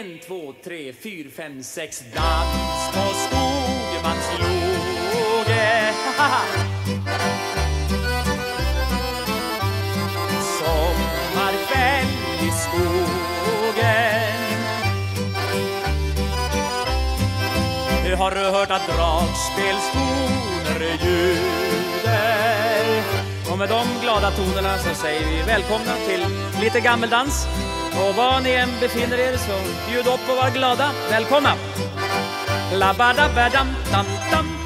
En, två, tre, fyra, fem, sex. Dans på Skogemandsloge Sommarkväll i skogen. Har du hört att dragspelstoner ljuder? Och med de glada tonerna så säger vi välkomna till lite gammeldans och var ni än befinner er så bjud upp och var glada. Välkomna! Labadabadam, dam, dam,